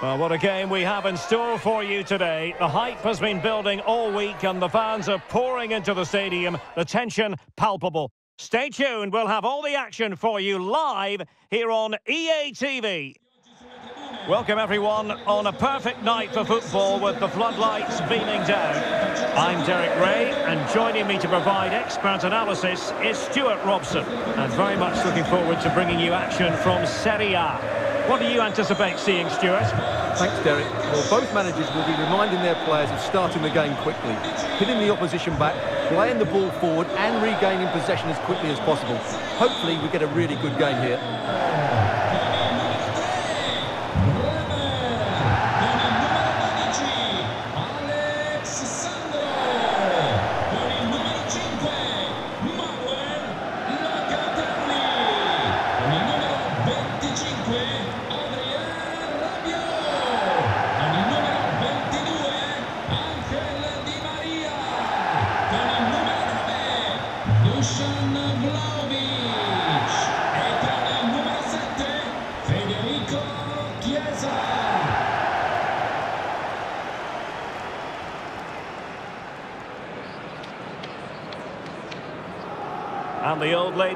Well, what a game we have in store for you today. The hype has been building all week and the fans are pouring into the stadium. The tension palpable. Stay tuned. We'll have all the action for you live here on EA TV. Welcome everyone on a perfect night for football with the floodlights beaming down. I'm Derek Ray and joining me to provide expert analysis is Stuart Robson and very much looking forward to bringing you action from Serie A. What do you anticipate seeing, Stuart? Thanks, Derek. Well, both managers will be reminding their players of starting the game quickly, hitting the opposition back, playing the ball forward and regaining possession as quickly as possible. Hopefully we get a really good game here.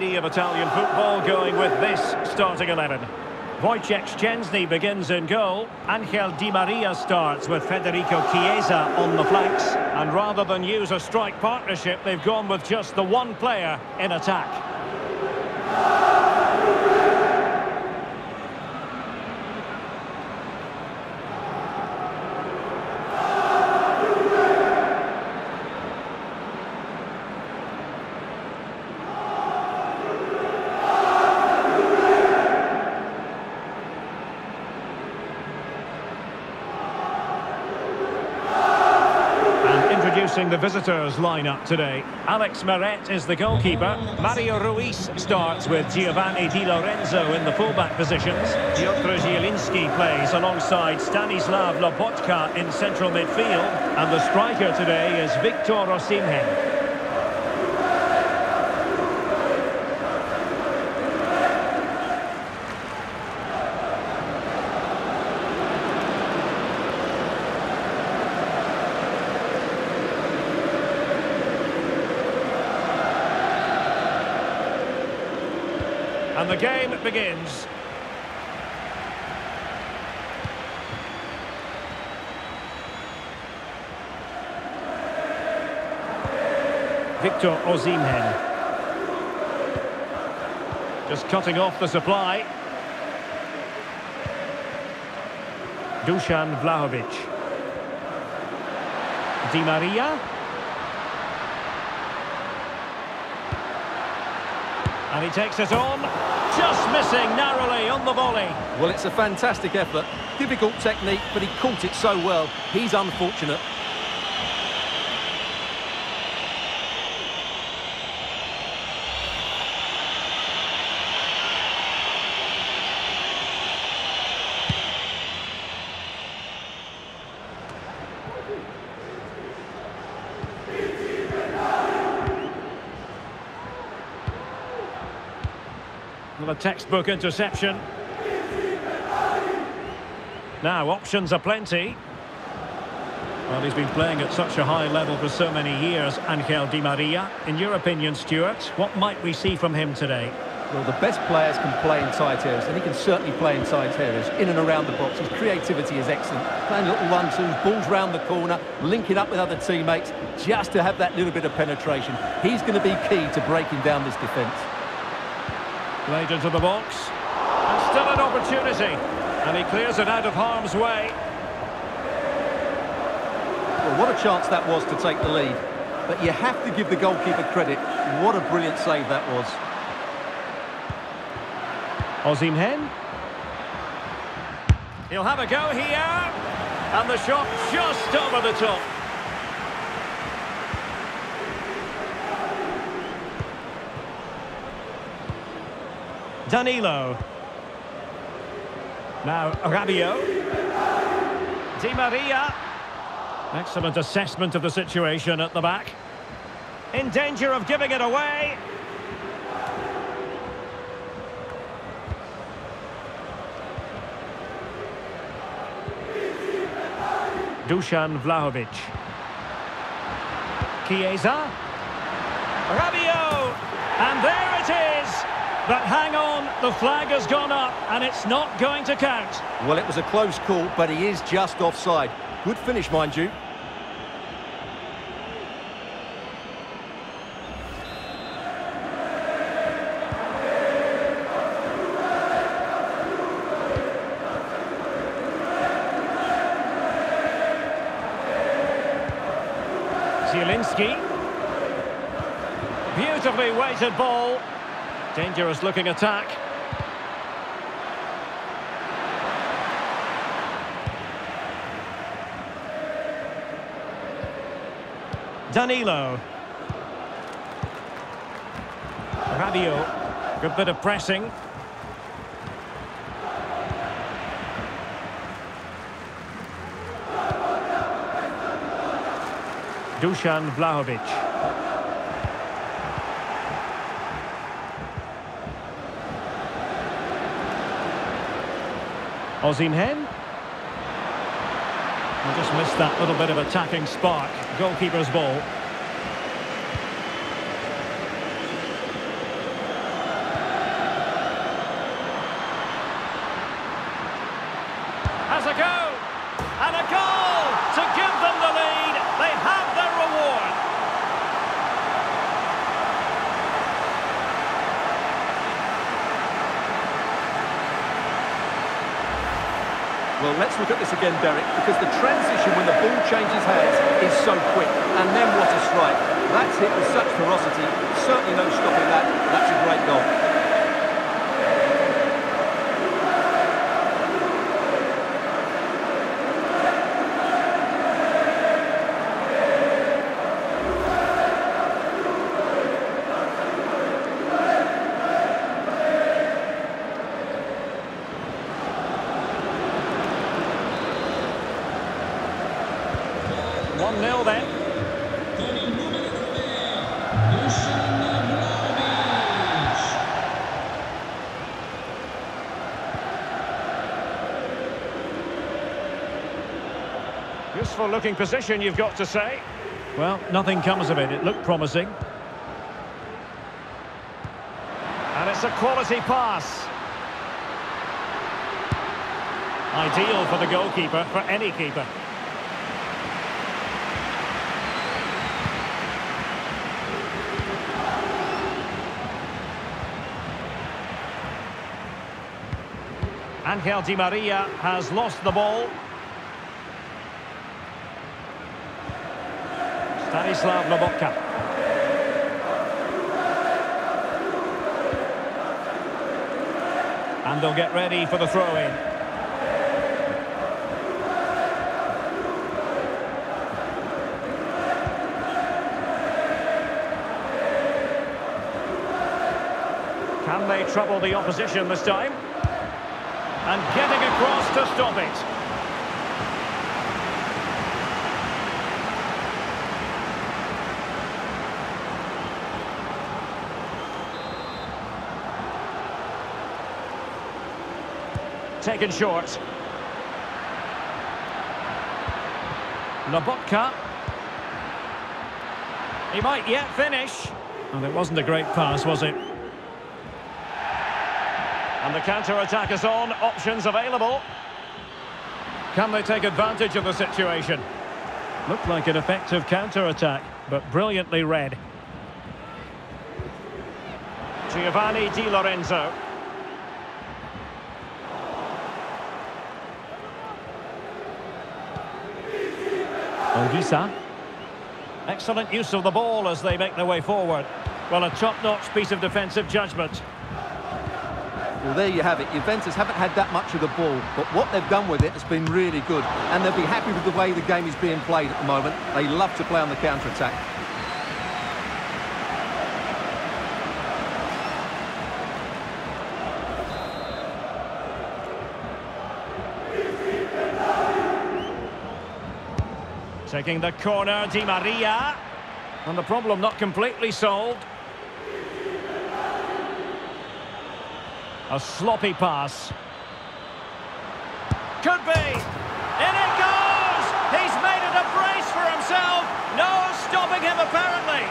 Of Italian football going with this starting 11. Wojciech Szczęsny begins in goal. Angel Di Maria starts with Federico Chiesa on the flanks. And rather than use a strike partnership, they've gone with just the one player in attack. The visitors lineup today. Alex Meret is the goalkeeper. Mario Rui starts with Giovanni Di Lorenzo in the fullback positions. Piotr Zielinski plays alongside Stanislav Lobotka in central midfield. And the striker today is Victor Osimhen. And begins. Victor Osimhen. Just cutting off the supply. Dusan Vlahovic. Di Maria. And he takes it on, just missing narrowly on the volley. Well, it's a fantastic effort. Difficult technique, but he caught it so well. He's unfortunate. Well, a textbook interception. Now, options are plenty. Well, he's been playing at such a high level for so many years, Angel Di Maria. In your opinion, Stuart, what might we see from him today? Well, the best players can play in tight areas, and he can certainly play in tight areas, in and around the box. His creativity is excellent. Playing little one-twos, balls round the corner, linking up with other teammates, just to have that little bit of penetration. He's going to be key to breaking down this defence. Played into the box. And still an opportunity. And he clears it out of harm's way. Well, what a chance that was to take the lead. But you have to give the goalkeeper credit. What a brilliant save that was. Osimhen. He'll have a go here. And the shot just over the top. Danilo. Now Rabiot. Di Maria. Excellent assessment of the situation at the back. In danger of giving it away. Dusan Vlahovic. Chiesa. Rabiot! And there it is! But hang on, the flag has gone up and it's not going to count. Well, it was a close call, but he is just offside. Good finish, mind you. Zielinski. Beautifully weighted ball. Dangerous looking attack. Danilo. Rabiot. Good bit of pressing. Dusan Vlahovic. Osimhen. Just missed that little bit of attacking spark. Goalkeeper's ball. Has a go! And a goal to give them the lead. They have their reward. Well, let's look at this again, Derek, because the transition when the ball changes hands is so quick. And then what a strike. That's hit with such ferocity. Certainly no stopping that. That's a great goal. One 0 then. Useful looking position, you've got to say. Well, nothing comes of it. It looked promising. And it's a quality pass. Ideal for the goalkeeper, for any keeper. Angel Di Maria has lost the ball. Stanislav Lobotka. And they'll get ready for the throw-in. Can they trouble the opposition this time? And getting across to stop it. Taken short. Lobotka. He might yet finish. And it wasn't a great pass, was it? And the counter-attack is on, options available. Can they take advantage of the situation? Looked like an effective counter-attack, but brilliantly read. Giovanni Di Lorenzo. Olgisa. Excellent use of the ball as they make their way forward. Well, a top-notch piece of defensive judgment. Well, there you have it. Juventus haven't had that much of the ball, but what they've done with it has been really good. And they'll be happy with the way the game is being played at the moment. They love to play on the counter-attack. Taking the corner, Di Maria. And the problem not completely solved. A sloppy pass. Could be. In it goes! He's made it a brace for himself. No stopping him, apparently.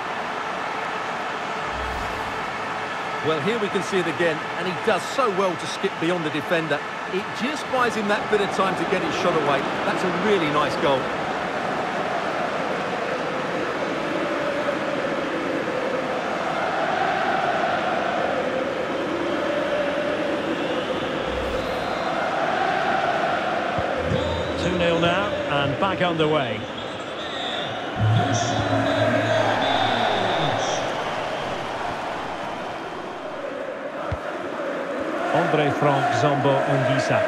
Well, here we can see it again, and he does so well to skip beyond the defender. It just buys him that bit of time to get his shot away. That's a really nice goal. Two 0 now, and back underway. Andre Frank Zambo Anguissa.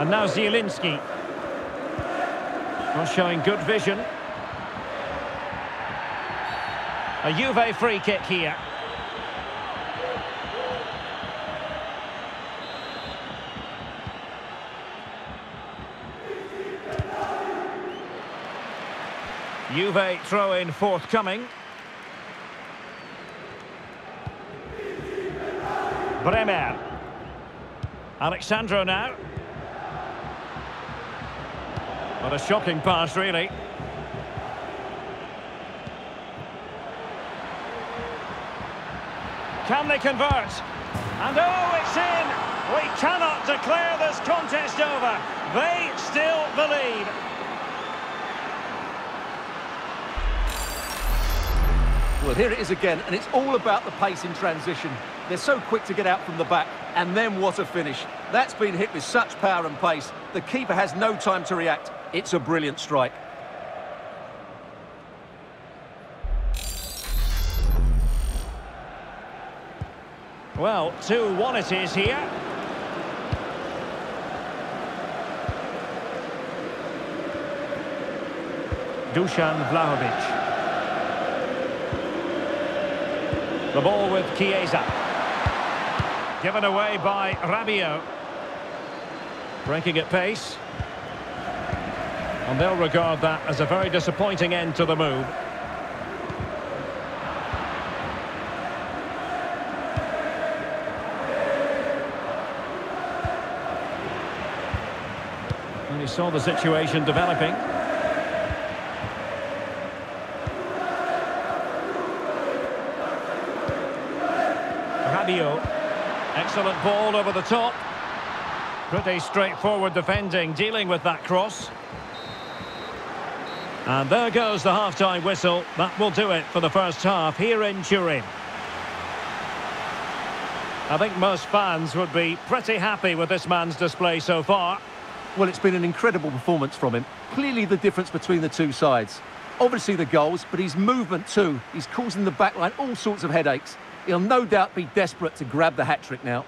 And now Zielinski. Not showing good vision. A Juve free kick here. Juve throw-in forthcoming. Bremer. Alex Sandro now. What a shocking pass, really. Can they convert? And oh, it's in! We cannot declare this contest over. They still believe. Well, here it is again, and it's all about the pace in transition. They're so quick to get out from the back, and then what a finish. That's been hit with such power and pace. The keeper has no time to react. It's a brilliant strike. Well, 2-1 it is here. Dusan Vlahovic. The ball with Chiesa. Given away by Rabiot. Breaking at pace. And they'll regard that as a very disappointing end to the move. And he saw the situation developing. Excellent ball over the top. Pretty straightforward defending, dealing with that cross. And there goes the half-time whistle. That will do it for the first half here in Turin. I think most fans would be pretty happy with this man's display so far. Well, it's been an incredible performance from him. Clearly the difference between the two sides. Obviously the goals, but his movement too. He's causing the backline all sorts of headaches. He'll no doubt be desperate to grab the hat-trick now.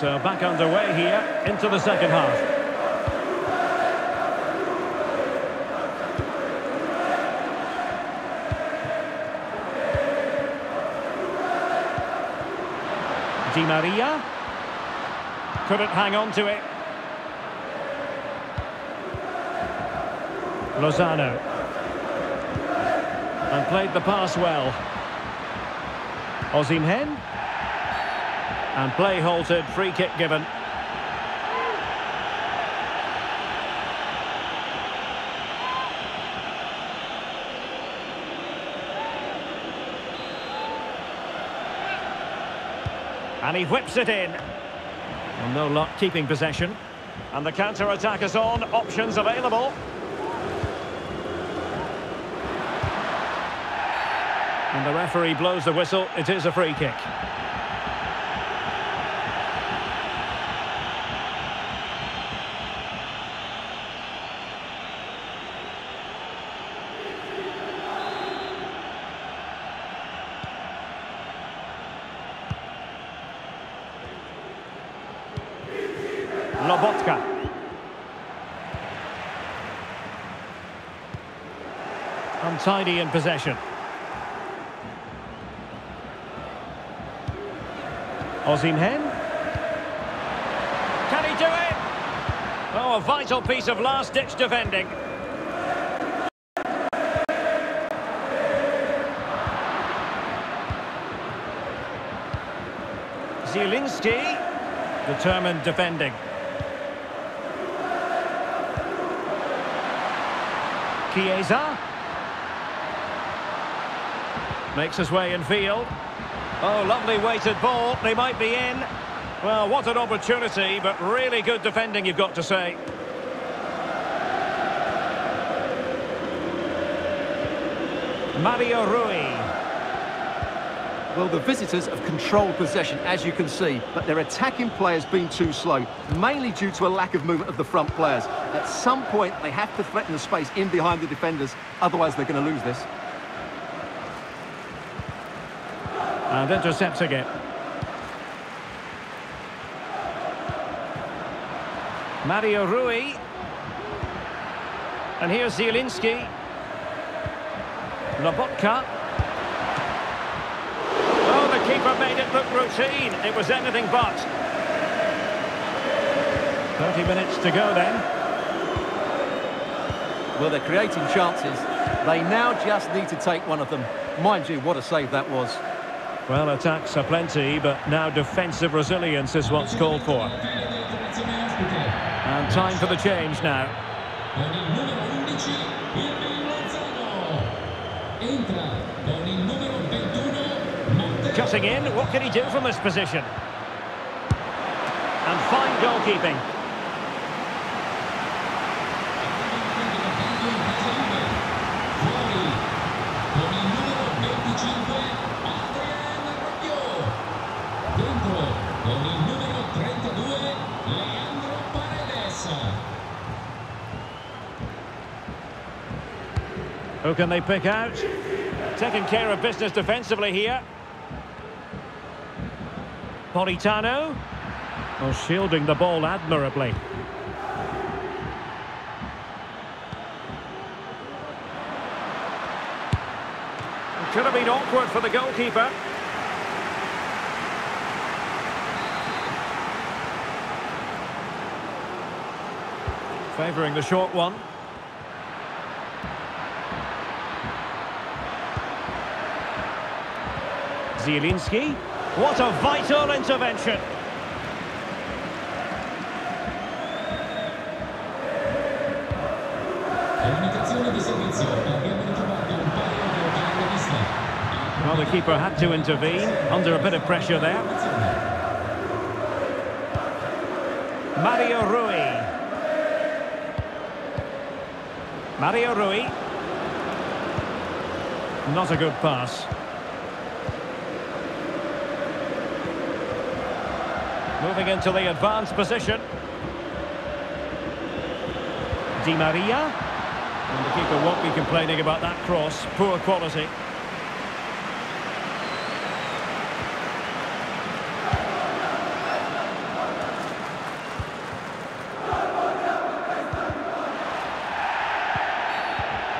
So back underway here into the second half. Di Maria. Couldn't hang on to it. Lozano. And played the pass well. Osimhen. And play halted, free kick given. And he whips it in. Well, no luck keeping possession. And the counter-attack is on, options available. And the referee blows the whistle, it is a free kick. Lobotka. Untidy in possession. Osimhen. Can he do it? Oh, a vital piece of last-ditch defending. Zielinski. Determined defending. Chiesa. Makes his way in field. Oh, lovely weighted ball. They might be in. Well, what an opportunity, but really good defending, you've got to say. Mario Rui. Well, the visitors have controlled possession, as you can see, but their attacking players been too slow, mainly due to a lack of movement of the front players. At some point, they have to threaten the space in behind the defenders, otherwise they're going to lose this. And intercepting it. Mario Rui. And here's Zielinski. Lobotka. Oh, the keeper made it look routine. It was anything but. 30 minutes to go then. Well, they're creating chances. They now just need to take one of them. Mind you, what a save that was. Well, attacks are plenty, but now defensive resilience is what's called for. And time for the change now. Cutting in, what can he do from this position? And fine goalkeeping. Can they pick out? Taking care of business defensively here. Politano. Oh, shielding the ball admirably. Could have been awkward for the goalkeeper. Favouring the short one. Zielinski. What a vital intervention. Well, the keeper had to intervene, under a bit of pressure there. Mario Rui. Mario Rui. Not a good pass. Moving into the advanced position. Di Maria. And the keeper won't be complaining about that cross. Poor quality.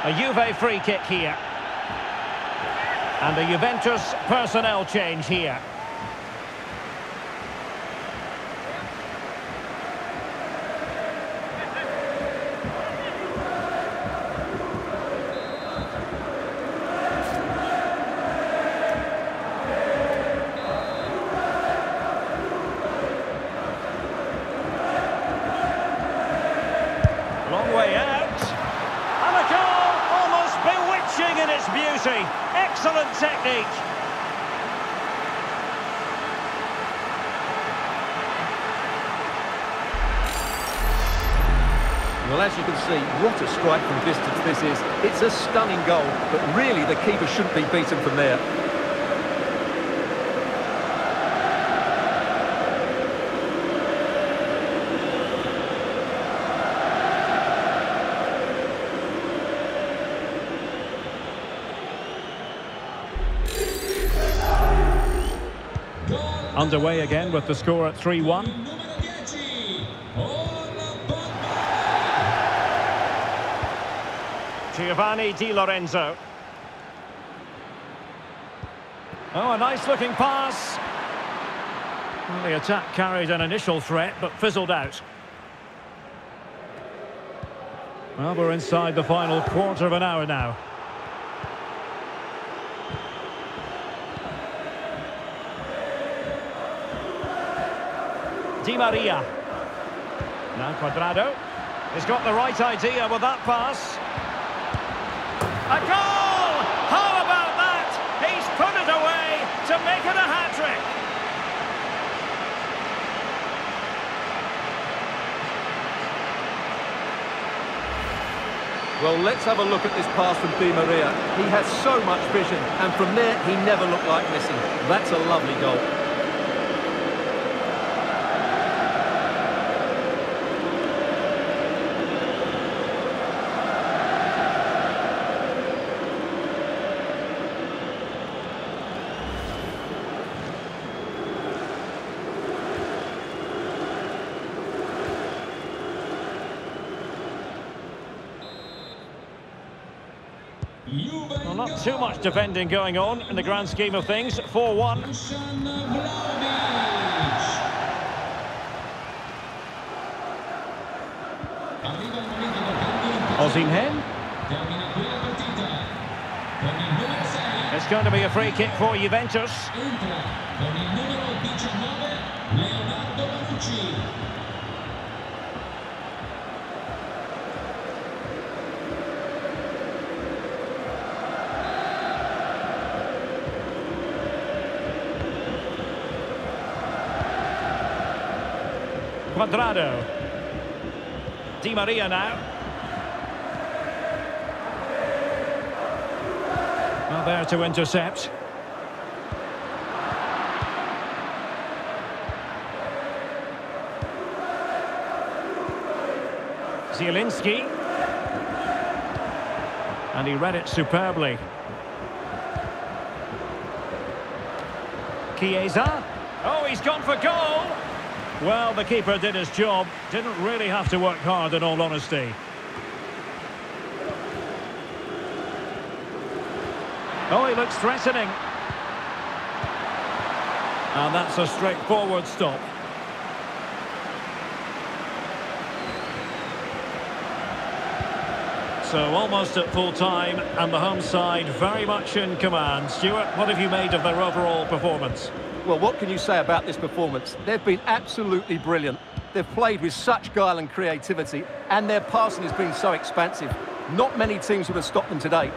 A Juve free kick here. And a Juventus personnel change here. Long way out. And a goal! Almost bewitching in its beauty. Excellent technique. Well, as you can see, what a strike from distance this is. It's a stunning goal, but really the keeper shouldn't be beaten from there. Underway again with the score at 3-1. Giovanni Di Lorenzo. Oh, a nice looking pass. Well, the attack carried an initial threat, but fizzled out. Well, we're inside the final quarter of an hour now. Di Maria. Now Cuadrado. He's got the right idea with that pass. A goal! How about that? He's put it away to make it a hat-trick. Well, let's have a look at this pass from Di Maria. He has so much vision, and from there, he never looked like missing. That's a lovely goal. Not too much defending going on in the grand scheme of things. 4-1. Osimhen. It's going to be a free kick for Juventus. Cuadrado. Di Maria now. Well, there to intercept. Zielinski. And he read it superbly. Chiesa. Oh, he's gone for goal. Well, the keeper did his job. Didn't really have to work hard, in all honesty. Oh, he looks threatening. And that's a straightforward stop. So almost at full time, and the home side very much in command. Stuart, what have you made of their overall performance? Well, what can you say about this performance? They've been absolutely brilliant. They've played with such guile and creativity, and their passing has been so expansive. Not many teams would have stopped them today.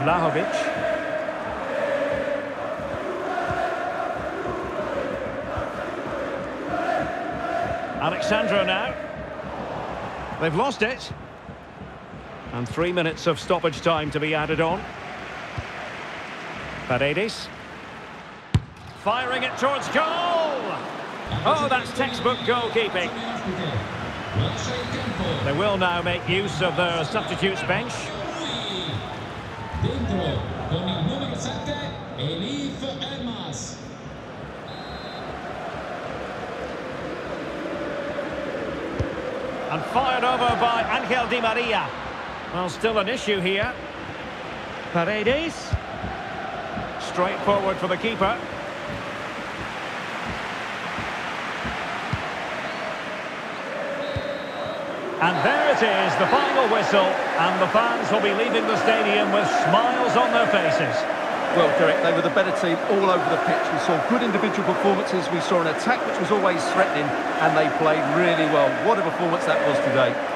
Vlahovic. Alex Sandro now. They've lost it. And three minutes of stoppage time to be added on. Paredes. Firing it towards goal! Oh, that's textbook goalkeeping. They will now make use of the substitutes bench. Over by Angel Di Maria. Well, still an issue here. Paredes. Straight forward for the keeper. And there it is, the final whistle, and the fans will be leaving the stadium with smiles on their faces. Well, Derek, they were the better team all over the pitch. We saw good individual performances. We saw an attack which was always threatening, and they played really well. What a performance that was today.